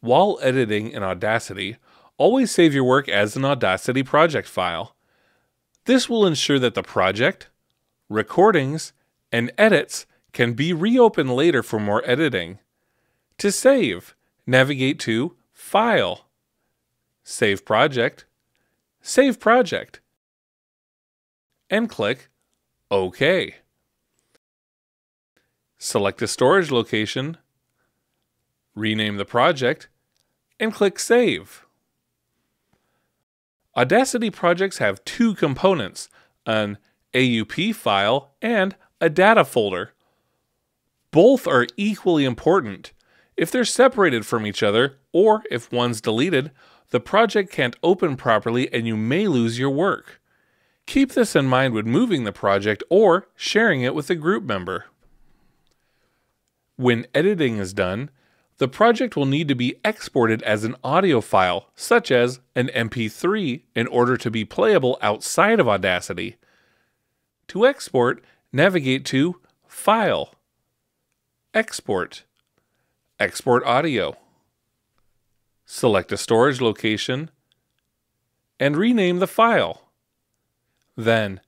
While editing in Audacity, always save your work as an Audacity project file. This will ensure that the project, recordings, and edits can be reopened later for more editing. To save, navigate to File, Save Project, Save Project, and click OK. Select a storage location, rename the project, and click Save. Audacity projects have two components an AUP file and a data folder. Both are equally important. If they're separated from each other, or if one's deleted, the project can't open properly and you may lose your work. Keep this in mind when moving the project or sharing it with a group member. When editing is done, the project will need to be exported as an audio file, such as an MP3, in order to be playable outside of Audacity. To export, navigate to File, Export, Export Audio. Select a storage location and rename the file. Then,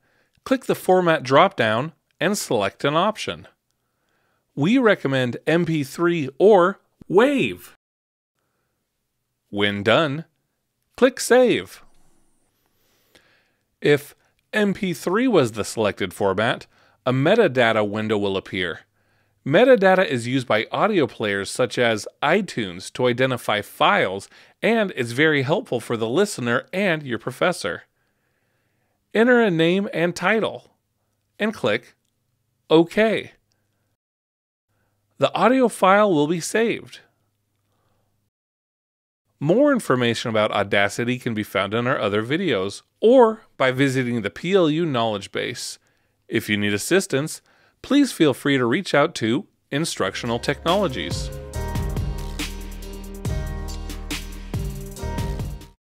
click the Format drop-down and select an option. We recommend MP3 or WAV. When done, click Save. If MP3 was the selected format, a metadata window will appear. Metadata is used by audio players such as iTunes to identify files and is very helpful for the listener and your professor. Enter a name and title and click OK the audio file will be saved. More information about Audacity can be found in our other videos or by visiting the PLU knowledge base. If you need assistance, please feel free to reach out to Instructional Technologies.